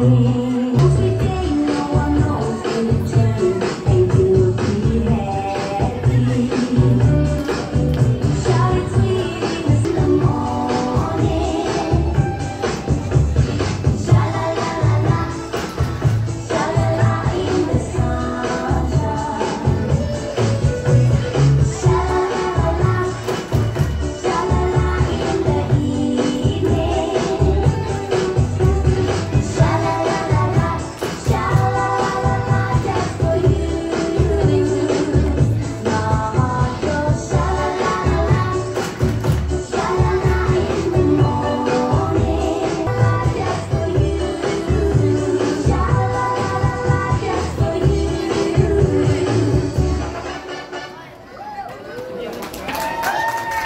này